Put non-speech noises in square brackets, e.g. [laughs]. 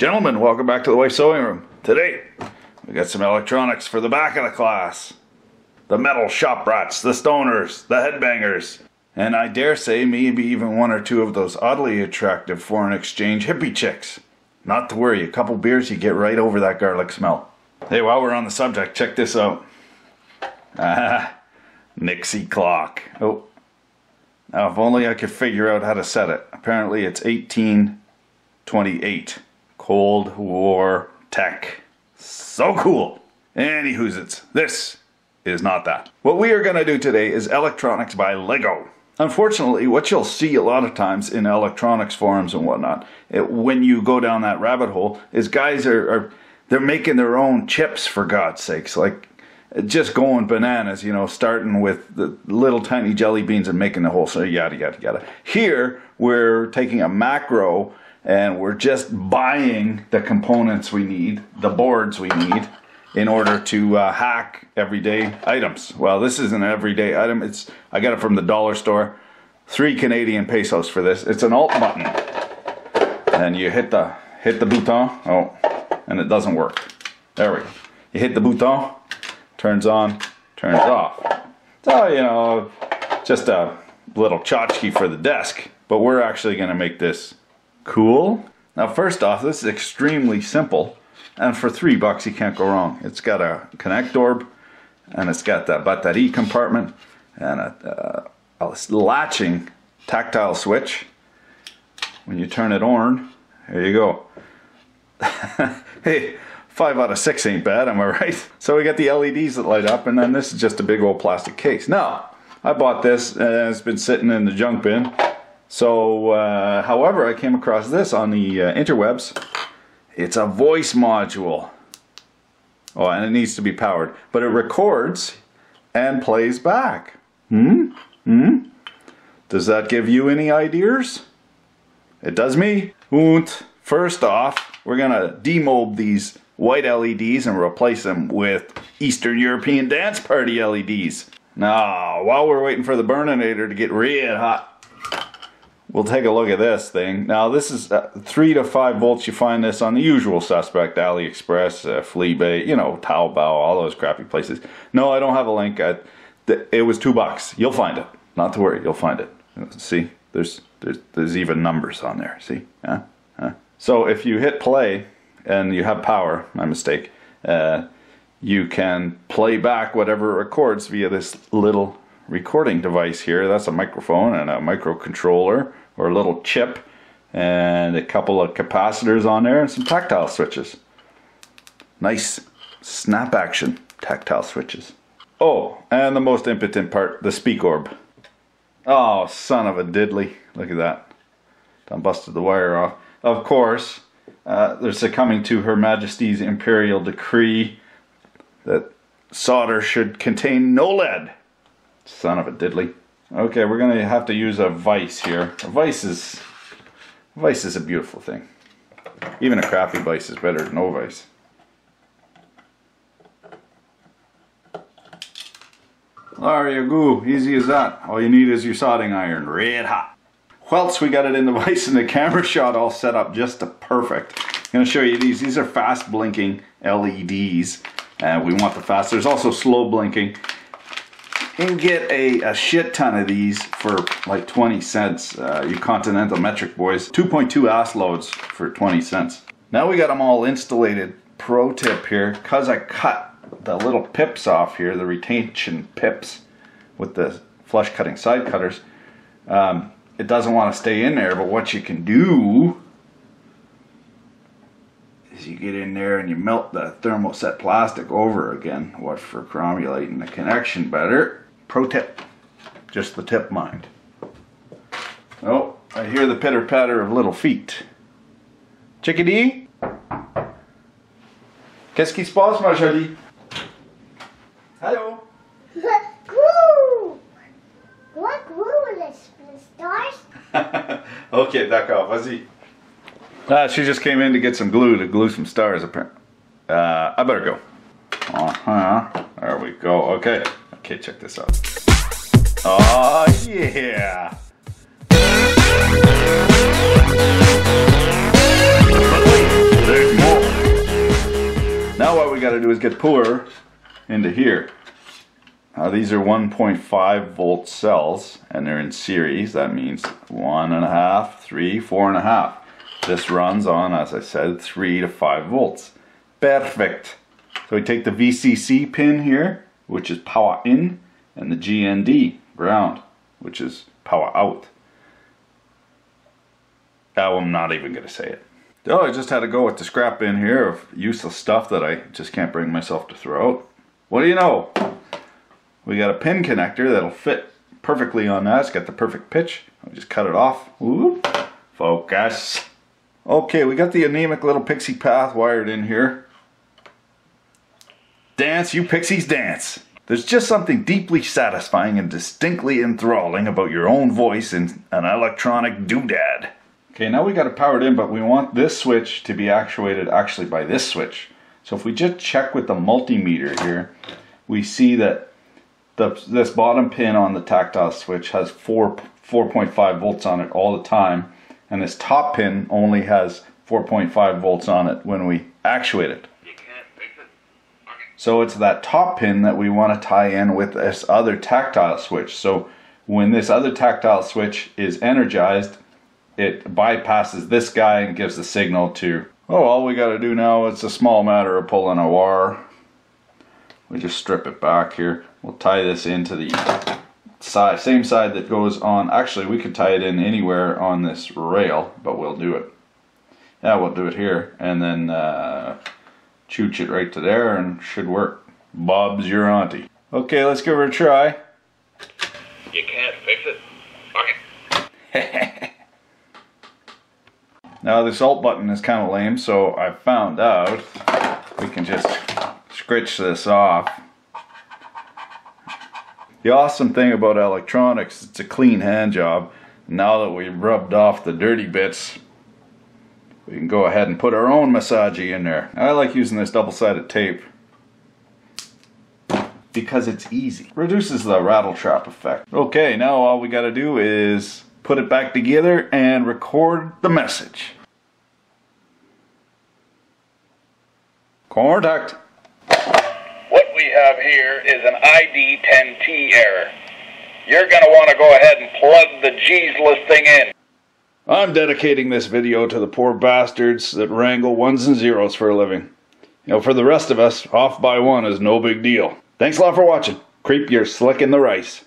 Gentlemen, welcome back to the Wife Sewing Room. Today, we got some electronics for the back of the class. The metal shop rats, the stoners, the headbangers, and I dare say maybe even one or two of those oddly attractive foreign exchange hippie chicks. Not to worry, a couple beers, you get right over that garlic smell. Hey, while we're on the subject, check this out. Ah, [laughs] Nixie clock. Oh, now if only I could figure out how to set it. Apparently it's 1828. Cold War tech. So cool. Anywho's it's this is not that. What we are going to do today is electronics by Lego. Unfortunately, what you'll see a lot of times in electronics forums and whatnot, it, when you go down that rabbit hole, is guys are, are they're making their own chips for God's sakes, like just going bananas, you know, starting with the little tiny jelly beans and making the whole so yada yada yada. Here we're taking a macro and we're just buying the components we need, the boards we need, in order to uh, hack everyday items. Well, this is an everyday item. It's I got it from the dollar store. Three Canadian pesos for this. It's an alt button, and you hit the hit the bouton. Oh, and it doesn't work. There we go. You hit the bouton, turns on, turns off. So you know, just a little tchotchke for the desk. But we're actually going to make this cool. Now, first off, this is extremely simple. And for three bucks, you can't go wrong. It's got a connect orb, and it's got that battery compartment, and a, uh, a latching tactile switch. When you turn it on, there you go. [laughs] hey, five out of six ain't bad, am I right? [laughs] So we got the LEDs that light up, and then this is just a big old plastic case. Now, I bought this, and it's been sitting in the junk bin so, uh, however, I came across this on the uh, interwebs. It's a voice module. Oh, and it needs to be powered. But it records and plays back. Hmm? Hmm? Does that give you any ideas? It does me. Und first off, we're going to demold these white LEDs and replace them with Eastern European Dance Party LEDs. Now, while we're waiting for the Burninator to get red hot, we'll take a look at this thing. Now this is uh, 3 to 5 volts. You find this on the usual suspect, AliExpress, uh, Fleabay, you know, Taobao, all those crappy places. No, I don't have a link. I, it was 2 bucks. You'll find it. Not to worry, you'll find it. See, there's there's, there's even numbers on there. See? Yeah. So if you hit play and you have power, my mistake, uh, you can play back whatever it records via this little recording device here. That's a microphone and a microcontroller or a little chip and a couple of capacitors on there and some tactile switches. Nice snap action tactile switches. Oh, and the most impotent part, the speak orb. Oh, son of a diddly. Look at that. Done busted the wire off. Of course, uh, they're succumbing to Her Majesty's Imperial Decree that solder should contain no lead. Son of a diddly. Okay, we're gonna have to use a vise here. A vise is a is a beautiful thing. Even a crappy vise is better than no vise. There you go, easy as that. All you need is your soldering iron, red hot. Whilst we got it in the [laughs] vise and the camera shot all set up just perfect. I'm gonna show you these. These are fast blinking LEDs. Uh, we want the fast. There's also slow blinking can get a, a, shit ton of these for like 20 cents, uh, you Continental Metric boys. 2.2 ass loads for 20 cents. Now we got them all installated. Pro tip here, cause I cut the little pips off here, the retention pips with the flush cutting side cutters, um, it doesn't want to stay in there, but what you can do is you get in there and you melt the thermoset plastic over again, what for chromulating the connection better. Pro tip. Just the tip mind. Oh, I hear the pitter patter of little feet. Chickadee? Qu'est-ce qui se passe, ma jolie? Hello. Glue. What glue is stars? [laughs] okay, d'accord, vas-y. Ah, she just came in to get some glue to glue some stars, apparently. Uh, I better go. Uh-huh. There we go. Okay. Okay, check this out. Oh, yeah. But wait, got to do is get puller into here. Now these are 1.5 volt cells and they're in series. That means one and a half, three, four and a half. This runs on, as I said, three to five volts. Perfect. So we take the VCC pin here, which is power in, and the GND, ground, which is power out. Oh, I'm not even going to say it. Oh, I just had to go with the scrap bin here of useless stuff that I just can't bring myself to throw out. What do you know? We got a pin connector that'll fit perfectly on that. It's got the perfect pitch. I just cut it off. Whoop. Focus. Okay, we got the anemic little pixie path wired in here. Dance, you pixies, dance. There's just something deeply satisfying and distinctly enthralling about your own voice in an electronic doodad. Okay, now we got it powered in, but we want this switch to be actuated actually by this switch. So if we just check with the multimeter here, we see that the, this bottom pin on the tactile switch has 4, 4.5 volts on it all the time, and this top pin only has 4.5 volts on it when we actuate it. So it's that top pin that we want to tie in with this other tactile switch. So when this other tactile switch is energized, it bypasses this guy and gives the signal to, oh, all we got to do now, it's a small matter of pulling a wire. We just strip it back here. We'll tie this into the side, same side that goes on. Actually, we could tie it in anywhere on this rail, but we'll do it. Yeah, we'll do it here. And then uh, chooch it right to there and should work. Bob's your auntie. Okay, let's give her a try. You can't fix it? Okay. [laughs] now this alt button is kind of lame, so I found out we can just scritch this off. The awesome thing about electronics, it's a clean hand job. Now that we've rubbed off the dirty bits, we can go ahead and put our own Massagee in there. I like using this double-sided tape because it's easy. Reduces the rattle trap effect. Okay, now all we gotta do is put it back together and record the message. Contact. What we have here is an ID10T error. You're want to go ahead and plug the Jeezeless thing in. I'm dedicating this video to the poor bastards that wrangle ones and zeros for a living. You know, for the rest of us, off by one is no big deal. Thanks a lot for watching. Creep, you're slick in the rice.